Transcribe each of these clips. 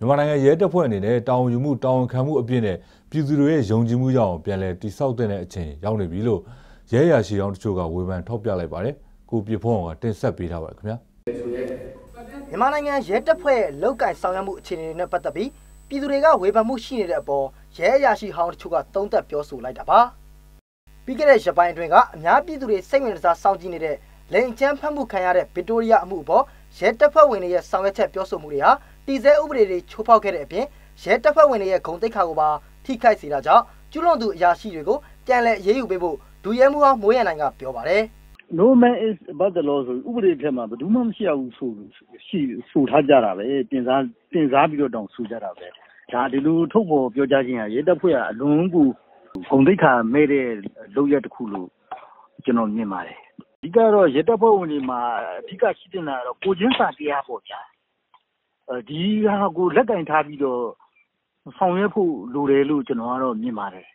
မြန်မာနိုင်ငံရဲတပ်ဖွဲ့အနေနဲ့တာဝန်ယူမှုတာဝန်ခံမှုအပြည့်နဲ့ပြည်သူတွေရဲ့ယုံကြည်မှုကြောင့်ပြန်လည်တည်ဆောက်တဲ့အချိန်ရောက်နေပြီလို့ရဲရရှိအောင်တချို့ကဝေဖန်ထောက်ပြလိုက်ပါတယ်ကိုပြဖုံးကတင်ဆက်ပေးထားပါတယ်ခင်ဗျာမြန်မာနိုင်ငံရဲတပ်ဖွဲ့ရဲ့လောက်ကင်ဆောင်ရွက်မှုအခြေအနေတွေနဲ့ပတ်သက်ပြီးပြည်သူတွေကဝေဖန်မှုရှိနေတဲ့အပေါ်ရဲအရာရှိဟောင်းတချို့ကသုံးသပ်ပြောဆိုလိုက်တာပါပြီးခဲ့တဲ့ရပိုင်းအတွင်းကအများပြည်သူတွေစိတ်ဝင်စားစောင့်ကြည့်နေတဲ့လိန်ချမ်းဖတ်မှုခံရတဲ့ဗစ်တိုးရီးယားအမှုအပေါ်ရဲတပ်ဖွဲ့ဝင်တွေရဲ့ဆောင်ရွက်ချက်ပြောဆိုမှုတွေဟာ တည်ဆဲဥပဒေတွေချိုးဖောက်ခဲ့တဲ့အပြင်ရဲတပ်ဖွဲ့ဝင်တွေရဲ့ဂုဏ်သိက္ခာကိုပါထိခိုက်စေတာကြောင့်ကျူးလွန်သူအရာရှိတွေကိုပြန်လည်ရေးယူပေးဖို့ဒူရဲမှုဟောင်းမိုးရနိုင်ကပြောပါတယ် No man is above the law ဆိုဥပဒေထက်မှာဘယ်သူမှမရှိအောင်ဆိုရှိဆိုထားကြတာပဲတင်စားတင်စားပြီးတော့တောင်ဆိုကြတာပဲဒါဒီလိုထုတ်ပေါ်ပြောကြားခြင်းဟာရဲတပ်ဖွဲ့ကအလွန်ကူဂုံတိတ်ခါမဲ့တဲ့လုပ်ရက်တစ်ခုလို့ကျွန်တော်မြင်ပါတယ်အဓိကတော့ရဲတပ်ဖွဲ့ဝင်တွေမှာအဓိကရှိတင်တာတော့ကိုချင်းစာတရားပေါ့ဗျာ ဒီဟာကိုလက်ကင်ထားပြီးတော့ဆောင်ရွက်ဖို့လိုတယ်လို့ကျွန်တော်ကတော့မြင်ပါတယ်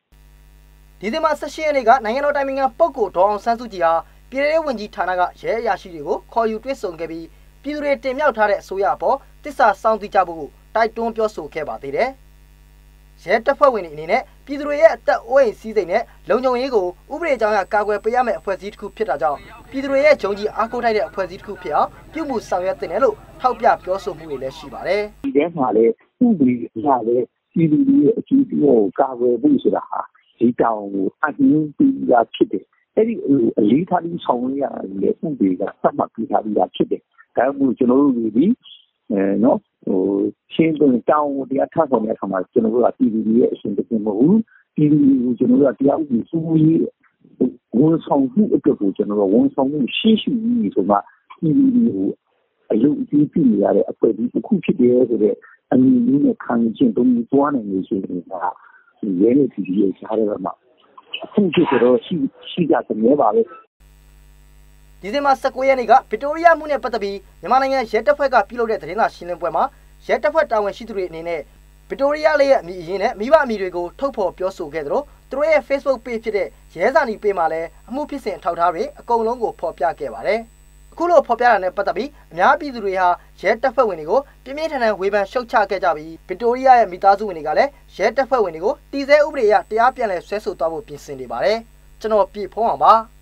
ဒီဇင်ဘာ16ရက်နေ့ကနိုင်ငံတော်တိုင်ပင်ခံပုဂ္ဂိုလ်ဒေါအောင်ဆန်းစုကြည်ဟာပြည်ထောင်စုဝန်ကြီးဌာနကရဲအရာရှိတွေကိုခေါ်ယူတွေ့ဆုံခဲ့ပြီးပြည်သူတွေတင်မြှောက်ထားတဲ့အစိုးရအပေါ်တစ္ဆာစောင့်သိကြဖို့တိုက်တွန်းပြောဆိုခဲ့ပါသေးတယ်။ ရဲတပ်ဖွဲ့ဝင်တွေအနေနဲ့ပြည်သူတွေရဲ့အသက်အိုးအိမ်စီးစိမ်နဲ့လုံခြုံရေးကိုဥပဒေကြောင်းအရကာကွယ်ပေးရမယ့်အဖွဲ့အစည်းတစ်ခုဖြစ်တာကြောင့်ပြည်သူတွေရဲ့ဂျုံကြီးအားကိုးထိုက်တဲ့အဖွဲ့အစည်းတစ်ခုဖြစ်အောင်ပြုမှုဆောင်ရွက်တင်တယ်လို့ထောက်ပြပြောဆိုမှုတွေလည်းရှိပါတယ်။ဒီထဲမှာလည်းဥပဒေအရလည်းပြည်သူတွေရဲ့အကျိုးပြုကိုကာကွယ်ဖို့ဆိုတာဟာဒီတောင်ကိုအတင်းပြီးတာဖြစ်တယ်။အဲ့ဒီအလေးထားပြီးဆောင်ရွက်ရတဲ့ဥပဒေကသတ်မှတ်ပြီးထားပြီးတာဖြစ်တယ်။ဒါကြောင့်ကျွန်တော်တို့ဒီအဲနော် ဟိုရှင်းသွင်းတောင်းတရားထဆောင်တဲ့အခါမှာကျွန်တော်တို့ကပြည်သူတွေရဲ့အရှင်တကယ်မဟုတ်ဘူးပြည်သူတွေကိုကျွန်တော်တို့ကတရားဥပဒေစိုးရေးဝန်ဆောင်မှုအတွက်ကိုကျွန်တော်တို့ဝန်ဆောင်မှုရှင်းရှင်းပြီးဆိုမှပြည်သူတွေကိုအယုံကြည်ပြုနေရတဲ့အဖွဲ့အစည်းတစ်ခုဖြစ်တယ်ဆိုတဲ့အမြင်မျိုးနဲ့ခံကျင်တုံးပြီးသွားနိုင်လို့ရှိရင်ကရဲနဲ့ပြည်သူရဲ့ကြားထဲမှာအခုဖြစ်တော့ရှိရှိကြတယ်ပါပဲ ဒီဇင်ဘာ19ရက်နေ့ကဗစ်တိုးရီးယားမှုနဲ့ပတ်သက်ပြီးမြန်မာနိုင်ငံရဲတပ်ဖွဲ့ကပြုလုပ်တဲ့သတင်းစာရှင်းလင်းပွဲမှာရဲတပ်ဖွဲ့တာဝန်ရှိသူတွေအနေနဲ့ဗစ်တိုးရီးယားလေးရဲ့အမည်အရင်းနဲ့မိဘအမည်တွေကိုထုတ်ဖော်ပြောဆိုခဲ့သလိုသူတို့ရဲ့ Facebook page ဖြစ်တဲ့ရဲစာနီ page မှာလည်းအမှုဖြစ်စဉ်ထောက်ထားတွေအကုန်လုံးကိုဖော်ပြခဲ့ပါတယ်။အခုလိုဖော်ပြတာနဲ့ပတ်သက်ပြီးအများပြည်သူတွေဟာရဲတပ်ဖွဲ့ဝင်တွေကိုပြင်းပြင်းထန်ထန်ဝေဖန်ရှုတ်ချခဲ့ကြပြီးဗစ်တိုးရီးယားရဲ့မိသားစုဝင်တွေကလည်းရဲတပ်ဖွဲ့ဝင်တွေကိုတည်ဆဲဥပဒေအရတရားပြန်လည်ဆွဲဆိုသွားဖို့ပြင်ဆင်နေပါတယ်။ကျွန်တော်ပြည်ဖုံးအောင်ပါ။